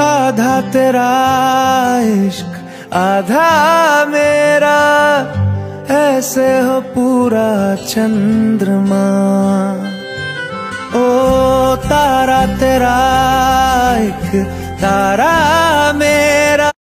आधा तेरा इश्क आधा मेरा। ऐसे हो पूरा चंद्रमा। ओ तारा तेरा एक तारा